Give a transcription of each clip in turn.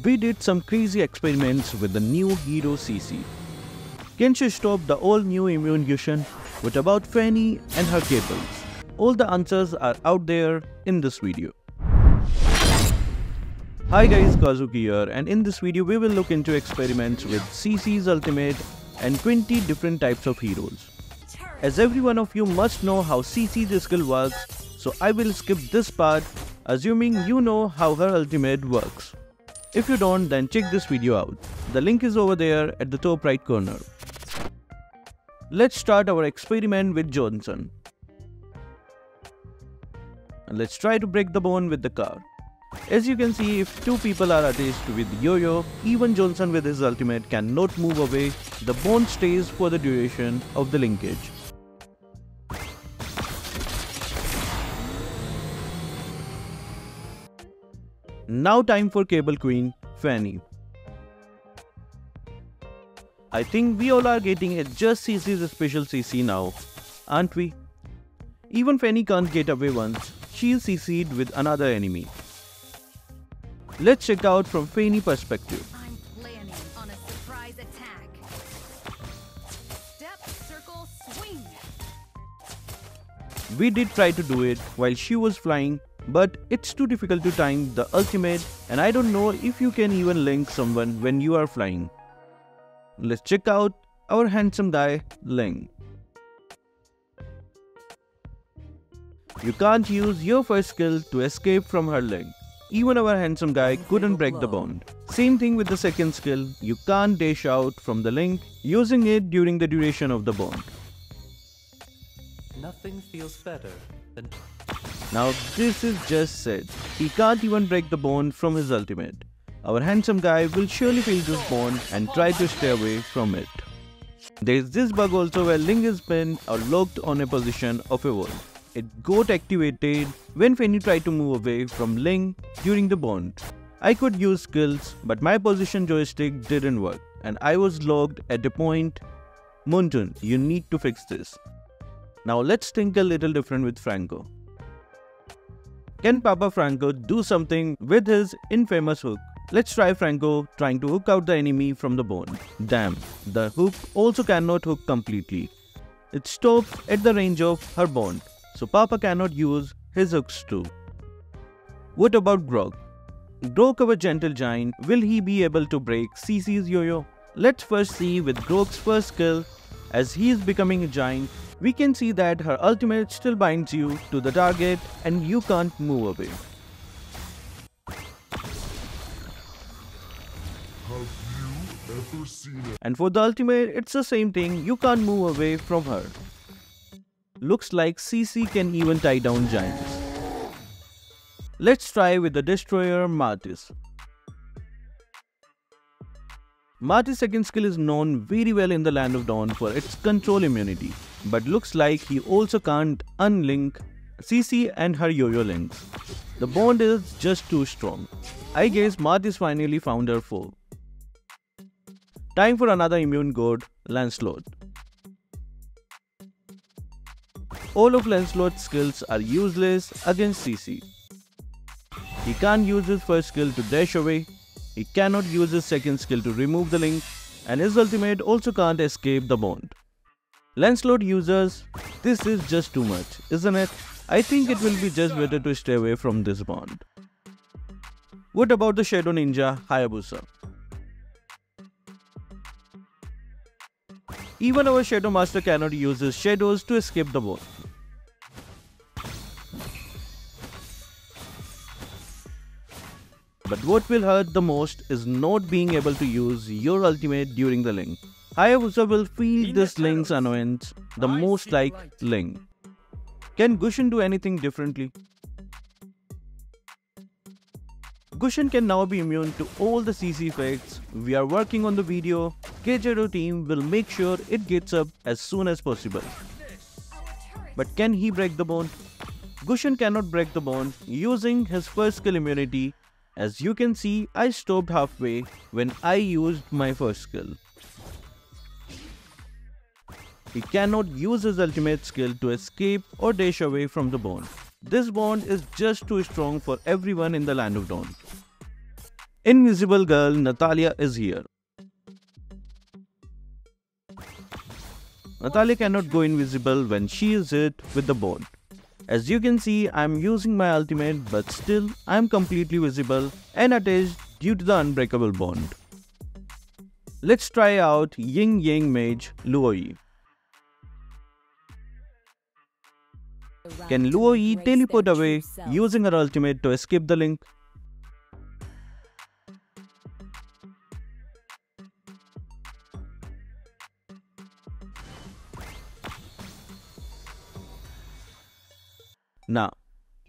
we did some crazy experiments with the new hero Cici. Can she stop the all-new immune Gusion? What about Fanny and her cables? All the answers are out there in this video. Hi guys, Kazuki here and in this video we will look into experiments with Cici's ultimate and 20 different types of heroes. As every one of you must know how Cici's skill works, so I will skip this part assuming you know how her ultimate works. If you don't then check this video out. The link is over there at the top right corner. Let's start our experiment with Johnson. Let's try to break the bone with the car. As you can see, if two people are attached with Yo-Yo, even Johnson with his ultimate cannot move away, the bone stays for the duration of the linkage. Now time for Cable Queen, Fanny. I think we all are getting a just Cici's special CC now, aren't we? Even Fanny can't get away once, she's CC'd with another enemy. Let's check out from Fanny perspective. I'm planning on a surprise attack. Step, circle. We did try to do it while she was flying, but it's too difficult to time the ultimate and I don't know if you can even link someone when you are flying. Let's check out our handsome guy, Ling. You can't use your first skill to escape from her leg. Even our handsome guy couldn't break the bond. Same thing with the second skill, you can't dash out from the link using it during the duration of the bond. Nothing feels better than Now this is just said. He can't even break the bond from his ultimate. Our handsome guy will surely feel this bond and try to stay away from it. There is this bug also where Ling is pinned or locked on a position of a wall. It got activated when Fanny tried to move away from Ling during the bond. I could use skills but my position joystick didn't work and I was locked at a point. Moonton, you need to fix this. Now let's think a little different with Franco. Can Papa Franco do something with his infamous hook? Let's try Franco trying to hook out the enemy from the bone. Damn, the hook also cannot hook completely. It stops at the range of her bone, so Papa cannot use his hooks too. What about Grock? Grock our gentle giant, will he be able to break Cici's yo-yo? Let's first see with Grock's first skill, as he is becoming a giant, we can see that her ultimate still binds you to the target and you can't move away. And for the ultimate, it's the same thing, you can't move away from her. Looks like Cici can even tie down giants. Let's try with the destroyer Martis. Martis' second skill is known very well in the Land of Dawn for its control immunity, but looks like he also can't unlink Cici and her yo-yo links. The bond is just too strong. I guess Martis finally found her foe. Time for another immune god, Lancelot. All of Lancelot's skills are useless against Cici. He can't use his first skill to dash away, he cannot use his second skill to remove the link, and his ultimate also can't escape the bond. Lancelot users, this is just too much, isn't it? I think it will be just better to stay away from this bond. What about the Shadow Ninja Hayabusa? Even our Shadow Master cannot use his shadows to escape the bond. But what will hurt the most is not being able to use your ultimate during the link. Hayabusa will feel this link's annoyance the most like link. Can Gusion do anything differently? Gusion can now be immune to all the CC effects. We are working on the video. KJRO team will make sure it gets up as soon as possible. But can he break the bond? Gusion cannot break the bond using his first skill immunity. As you can see, I stopped halfway when I used my first skill. He cannot use his ultimate skill to escape or dash away from the bond. This bond is just too strong for everyone in the Land of Dawn. Invisible girl Natalia is here. Natalia cannot go invisible when she is hit with the bond. As you can see, I am using my ultimate but still I am completely visible and attached due to the unbreakable bond. Let's try out Yin Yang Mage Luo Yi. Can Luo Yi teleport away using her ultimate to escape the link? Now,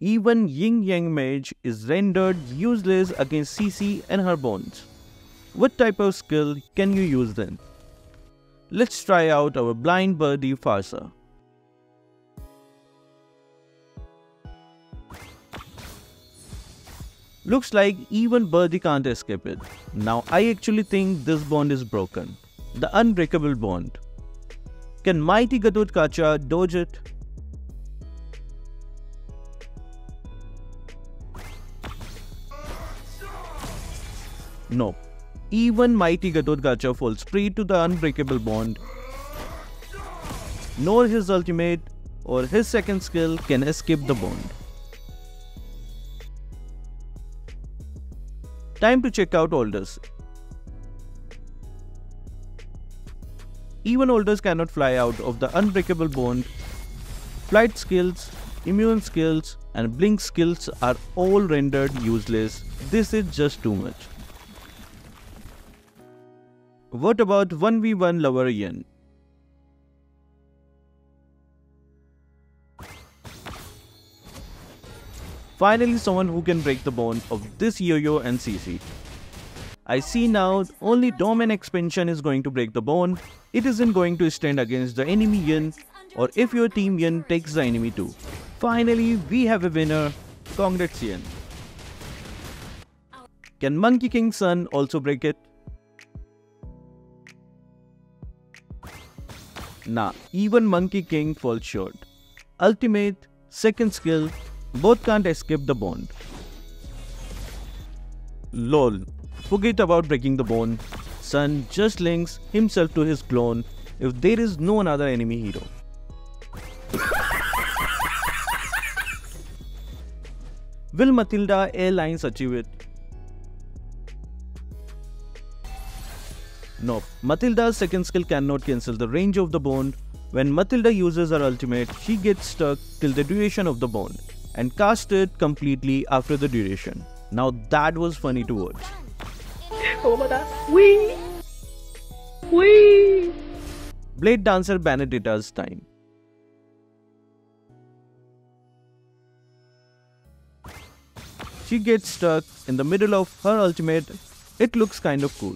even Yin Yang Mage is rendered useless against Cici and her bonds. What type of skill can you use then? Let's try out our Blind Birdie Pharsa. Looks like even Birdie can't escape it. Now I actually think this bond is broken. The unbreakable bond. Can Mighty Gatotkaca dodge it? No. Even Mighty Gatotkaca falls prey to the unbreakable bond. Nor his ultimate or his second skill can escape the bond. Time to check out Aldous. Even Aldous cannot fly out of the unbreakable bond. Flight skills, immune skills, and blink skills are all rendered useless. This is just too much. What about 1v1 lover Yin? Finally someone who can break the bond of this yo-yo and Cici. I see now only Domain expansion is going to break the bond. It isn't going to stand against the enemy Yin or if your team Yin takes the enemy too. Finally we have a winner. Congrats Yin. Can Monkey King's son also break it? Nah, even Monkey King falls short. Ultimate, second skill, both can't escape the bond. LOL. Forget about breaking the bond. Sun just links himself to his clone if there is no another enemy hero. Will Mathilda Airlines achieve it? Nope. Mathilda's second skill cannot cancel the range of the bond. When Mathilda uses her ultimate, she gets stuck till the duration of the bond and cast it completely after the duration. Now that was funny to watch. Oh my god. Wee! Wee! Blade Dancer Benedetta's time. She gets stuck in the middle of her ultimate. It looks kind of cool.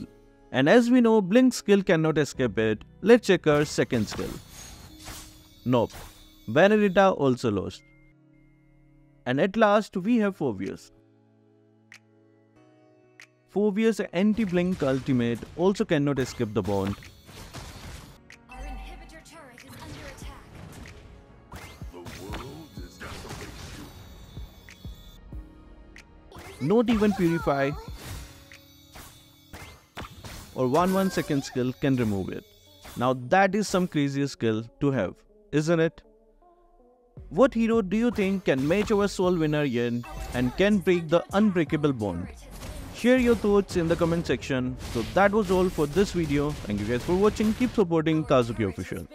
And as we know, Blink skill cannot escape it. Let's check her second skill. Nope. Benedetta also lost. And at last, we have Phoveus. Phoveus anti-blink ultimate also cannot escape the bond. Our inhibitor turret is under attack. Not even Purify or Wanwan second skill can remove it. Now that is some crazy skill to have, isn't it? What hero do you think can match our sole winner Yin and can break the unbreakable bond? Share your thoughts in the comment section. So that was all for this video. Thank you guys for watching. Keep supporting Kazuki Official.